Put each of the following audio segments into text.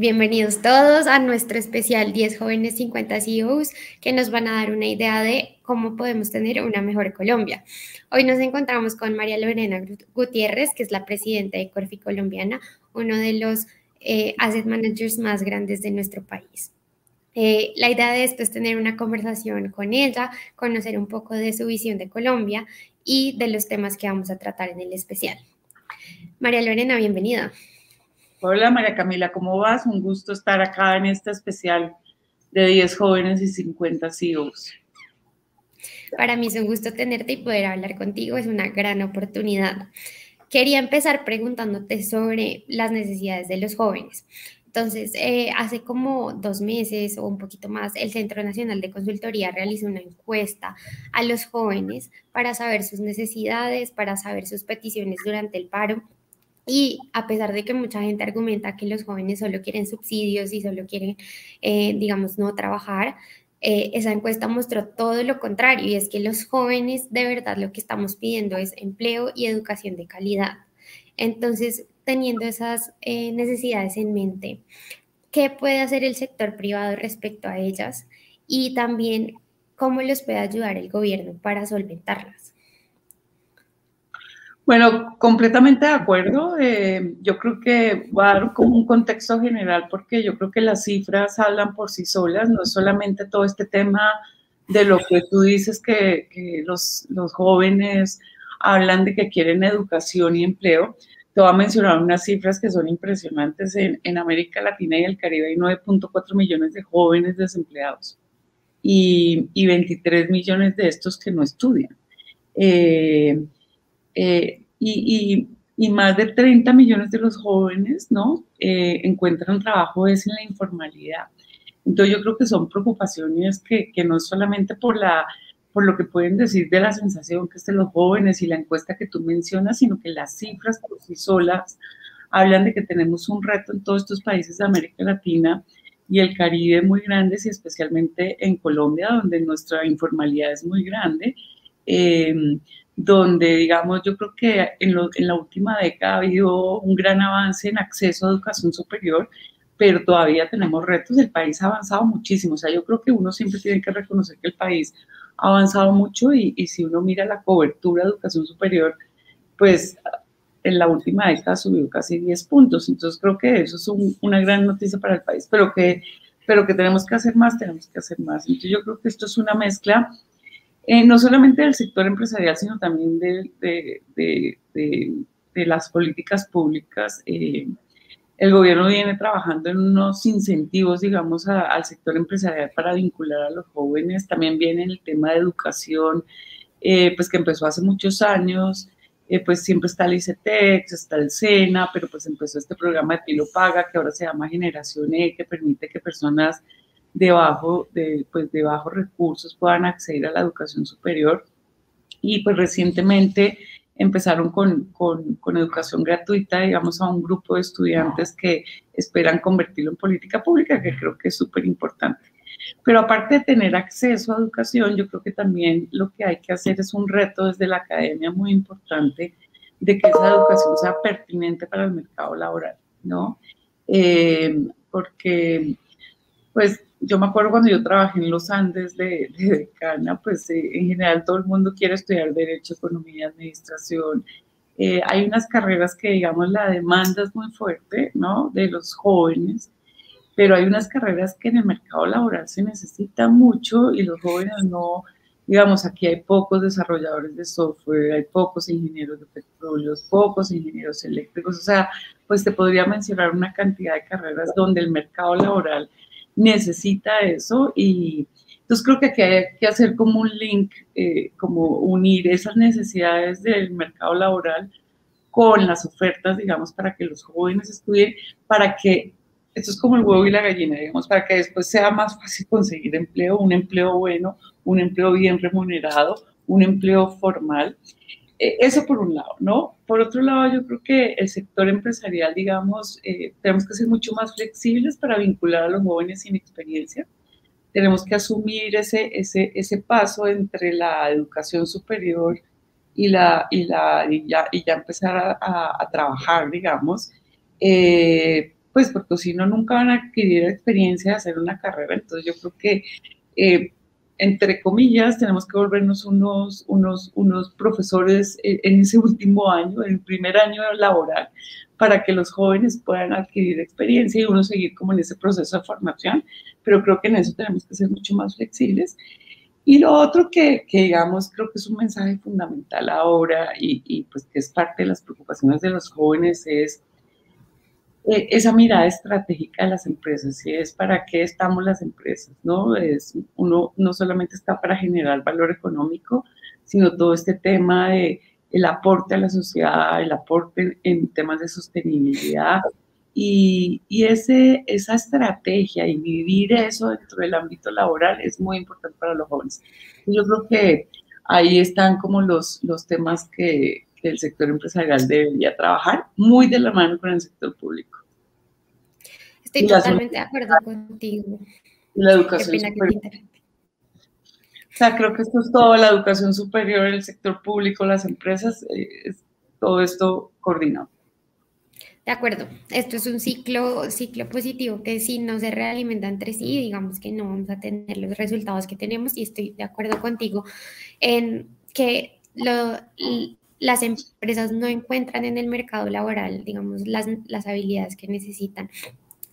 Bienvenidos todos a nuestro especial 10 jóvenes 50 CEOs que nos van a dar una idea de cómo podemos tener una mejor Colombia. Hoy nos encontramos con María Lorena Gutiérrez, que es la presidenta de Corfi Colombiana, uno de los eh, asset managers más grandes de nuestro país. Eh, la idea de esto es tener una conversación con ella, conocer un poco de su visión de Colombia y de los temas que vamos a tratar en el especial. María Lorena, bienvenida. Hola María Camila, ¿cómo vas? Un gusto estar acá en este especial de 10 jóvenes y 50 CEOs. Para mí es un gusto tenerte y poder hablar contigo, es una gran oportunidad. Quería empezar preguntándote sobre las necesidades de los jóvenes. Entonces, eh, hace como dos meses o un poquito más, el Centro Nacional de Consultoría realizó una encuesta a los jóvenes para saber sus necesidades, para saber sus peticiones durante el paro y a pesar de que mucha gente argumenta que los jóvenes solo quieren subsidios y solo quieren, eh, digamos, no trabajar, eh, esa encuesta mostró todo lo contrario y es que los jóvenes de verdad lo que estamos pidiendo es empleo y educación de calidad. Entonces, teniendo esas eh, necesidades en mente, ¿qué puede hacer el sector privado respecto a ellas? Y también, ¿cómo les puede ayudar el gobierno para solventarlas? Bueno, completamente de acuerdo. Eh, yo creo que voy a dar como un contexto general porque yo creo que las cifras hablan por sí solas, no solamente todo este tema de lo que tú dices que, los, jóvenes hablan de que quieren educación y empleo. Te voy a mencionar unas cifras que son impresionantes. En, en América Latina y el Caribe hay 9.4 millones de jóvenes desempleados y, y, 23 millones de estos que no estudian. Eh, eh, y, más de 30 millones de los jóvenes, ¿no? Eh, encuentran trabajo es en la informalidad. Entonces yo creo que son preocupaciones que, que, no solamente por, la, por lo que pueden decir de la sensación que es de los jóvenes y la encuesta que tú mencionas, sino que las cifras por sí solas hablan de que tenemos un reto en todos estos países de América Latina y el Caribe muy grandes y especialmente en Colombia, donde nuestra informalidad es muy grande. Eh, donde, digamos, yo creo que en, en, la última década ha habido un gran avance en acceso a educación superior, pero todavía tenemos retos. El país ha avanzado muchísimo. O sea, yo creo que uno siempre tiene que reconocer que el país ha avanzado mucho y, y si uno mira la cobertura de educación superior, pues en la última década subió casi 10 puntos. Entonces creo que eso es una gran noticia para el país, pero que, pero que tenemos que hacer más, tenemos que hacer más. Entonces yo creo que esto es una mezcla eh, no solamente del sector empresarial, sino también de, las políticas públicas. Eh, el gobierno viene trabajando en unos incentivos, digamos, al sector empresarial para vincular a los jóvenes. También viene el tema de educación, eh, pues que empezó hace muchos años. pues siempre está el ICETEX, está el SENA, pero pues empezó este programa de Pilo Paga, que ahora se llama Generación E, que permite que personas de, bajo, de, pues de bajos recursos puedan acceder a la educación superior. Y pues recientemente empezaron con, con, con, educación gratuita, digamos, a un grupo de estudiantes que esperan convertirlo en política pública, que creo que es súper importante. Pero aparte de tener acceso a educación, yo creo que también lo que hay que hacer es un reto desde la academia muy importante de que esa educación sea pertinente para el mercado laboral, ¿no? Eh, porque, pues, yo me acuerdo cuando yo trabajé en los Andes de, de decana, pues eh, en general todo el mundo quiere estudiar Derecho, Economía, Administración. Eh, hay unas carreras que, digamos, la demanda es muy fuerte, ¿no? De los jóvenes, pero hay unas carreras que en el mercado laboral se necesita mucho y los jóvenes no, digamos, aquí hay pocos desarrolladores de software, hay pocos ingenieros de petróleos, pocos ingenieros eléctricos, o sea, pues te podría mencionar una cantidad de carreras donde el mercado laboral necesita eso y entonces creo que aquí hay que hacer como un link, eh, como unir esas necesidades del mercado laboral con las ofertas, digamos, para que los jóvenes estudien, para que, esto es como el huevo y la gallina, digamos, para que después sea más fácil conseguir empleo, un empleo bueno, un empleo bien remunerado, un empleo formal. Eh, eso por un lado, ¿no? Por otro lado, yo creo que el sector empresarial, digamos, eh, tenemos que ser mucho más flexibles para vincular a los jóvenes sin experiencia. Tenemos que asumir ese, ese, ese paso entre la educación superior y, la, y, la, y, ya, y ya empezar a, a, trabajar, digamos. Eh, pues porque si no, nunca van a adquirir experiencia de hacer una carrera. Entonces yo creo que, eh, entre comillas, tenemos que volvernos unos, unos, unos profesores en ese último año, en el primer año laboral, para que los jóvenes puedan adquirir experiencia y uno seguir como en ese proceso de formación, pero creo que en eso tenemos que ser mucho más flexibles. Y lo otro que, que digamos, creo que es un mensaje fundamental ahora y, y, pues que es parte de las preocupaciones de los jóvenes es eh, esa mirada estratégica de las empresas, y es para qué estamos las empresas, ¿no? Es, uno no solamente está para generar valor económico, sino todo este tema de el aporte a la sociedad, el aporte en temas de sostenibilidad y, y ese, esa estrategia y vivir eso dentro del ámbito laboral es muy importante para los jóvenes. Yo creo que ahí están como los, los temas que, que el sector empresarial debería trabajar muy de la mano con el sector público. Estoy totalmente de acuerdo contigo. La educación superior. O sea, creo que esto es todo, la educación superior, el sector público, las empresas, eh, todo esto coordinado. De acuerdo, esto es un ciclo, ciclo positivo que si no se realimenta entre sí, digamos que no vamos a tener los resultados que tenemos y estoy de acuerdo contigo en que lo, las empresas no encuentran en el mercado laboral, digamos, las, las habilidades que necesitan.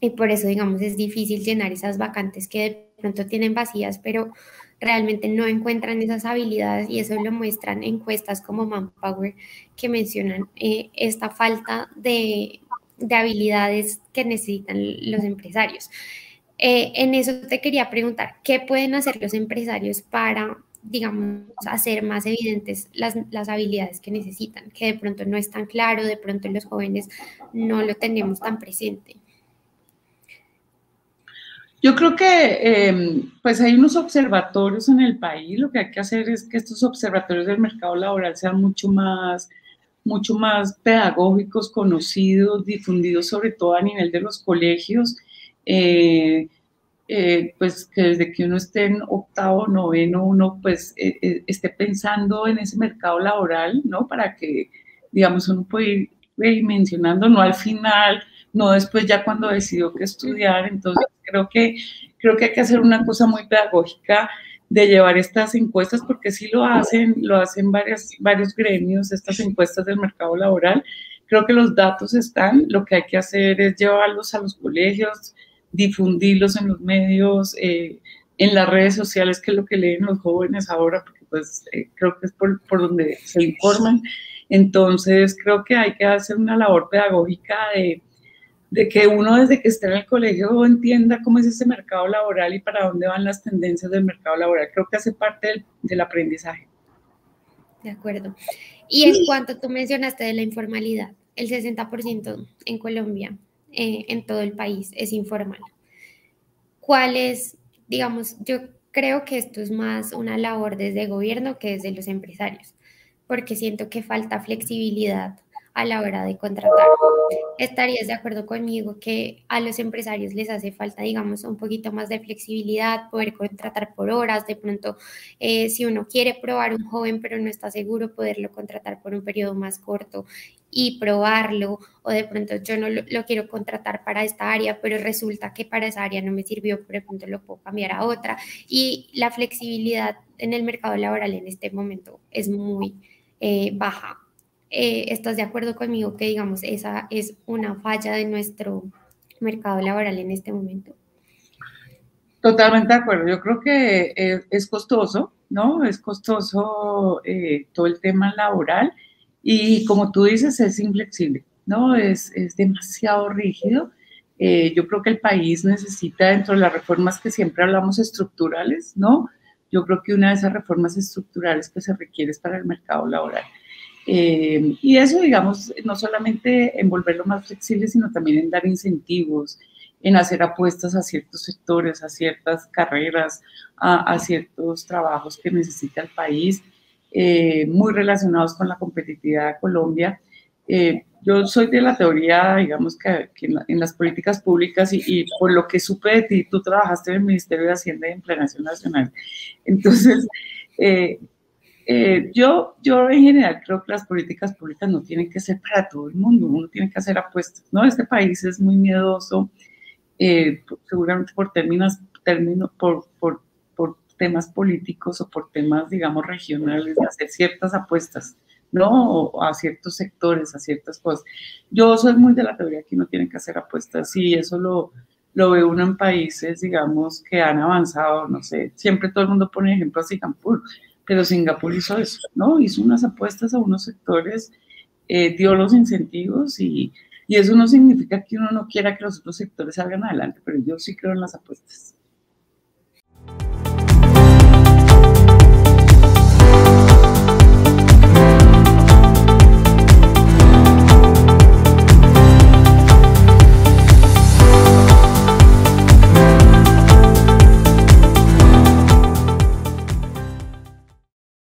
Y por eso, digamos, es difícil llenar esas vacantes que de pronto tienen vacías, pero realmente no encuentran esas habilidades y eso lo muestran encuestas como Manpower que mencionan eh, esta falta de, de, habilidades que necesitan los empresarios. Eh, en eso te quería preguntar, ¿qué pueden hacer los empresarios para, digamos, hacer más evidentes las, las habilidades que necesitan, que de pronto no es tan claro, de pronto los jóvenes no lo tenemos tan presente? Yo creo que em, pues hay unos observatorios en el país, lo que hay que hacer es que estos observatorios del mercado laboral sean mucho más, mucho más pedagógicos, conocidos, difundidos sobre todo a nivel de los colegios, eh, eh, pues que desde que uno esté en octavo, noveno, uno pues eh, esté pensando en ese mercado laboral, ¿no? Para que, digamos, uno pueda ir mencionando, no al final, no después ya cuando decidió que estudiar, entonces creo que, creo que hay que hacer una cosa muy pedagógica de llevar estas encuestas, porque sí lo hacen, lo hacen varias, varios gremios, estas encuestas del mercado laboral. Creo que los datos están, lo que hay que hacer es llevarlos a los colegios, difundirlos en los medios, eh, en las redes sociales, que es lo que leen los jóvenes ahora, porque pues eh, creo que es por, por donde se informan. Entonces, creo que hay que hacer una labor pedagógica de, de que uno desde que esté en el colegio entienda cómo es ese mercado laboral y para dónde van las tendencias del mercado laboral. Creo que hace parte del, del aprendizaje. De acuerdo. Y en cuanto tú mencionaste de la informalidad, el 60% en Colombia, eh, en todo el país, es informal. ¿Cuál es, digamos, yo creo que esto es más una labor desde gobierno que desde los empresarios, porque siento que falta flexibilidad a la hora de contratar. ¿Estarías de acuerdo conmigo que a los empresarios les hace falta, digamos, un poquito más de flexibilidad, poder contratar por horas? De pronto, eh, si uno quiere probar un joven pero no está seguro, poderlo contratar por un periodo más corto y probarlo, o de pronto yo no lo, quiero contratar para esta área, pero resulta que para esa área no me sirvió, pero de pronto lo puedo cambiar a otra. Y la flexibilidad en el mercado laboral en este momento es muy eh, baja. Eh, ¿estás de acuerdo conmigo que, digamos, esa es una falla de nuestro mercado laboral en este momento? Totalmente de acuerdo. Yo creo que es, es costoso, ¿no? Es costoso eh, todo el tema laboral y como tú dices, es inflexible, ¿no? Es, es demasiado rígido. Eh, yo creo que el país necesita, dentro de las reformas que siempre hablamos estructurales, ¿no? Yo creo que una de esas reformas estructurales que se requiere es para el mercado laboral. Eh, y eso, digamos, no solamente en volverlo más flexible, sino también en dar incentivos, en hacer apuestas a ciertos sectores, a ciertas carreras, a, a ciertos trabajos que necesita el país, eh, muy relacionados con la competitividad de Colombia. Eh, yo soy de la teoría, digamos, que, que en, la, en, las políticas públicas y, y, por lo que supe de ti, tú trabajaste en el Ministerio de Hacienda y en Planeación Nacional. Entonces, eh, Eh, yo, yo en general creo que las políticas públicas no tienen que ser para todo el mundo, uno tiene que hacer apuestas, ¿no? Este país es muy miedoso, eh, seguramente por términos, por, por, por, temas políticos o por temas, digamos, regionales, de hacer ciertas apuestas, ¿no? a ciertos sectores, a ciertas cosas. Yo soy muy de la teoría que uno tiene que hacer apuestas y eso lo, lo ve uno en países, digamos, que han avanzado, no sé, siempre todo el mundo pone ejemplo a Singapur pero Singapur hizo eso, ¿no? Hizo unas apuestas a unos sectores, eh, dio los incentivos y, y, eso no significa que uno no quiera que los otros sectores salgan adelante, pero yo sí creo en las apuestas.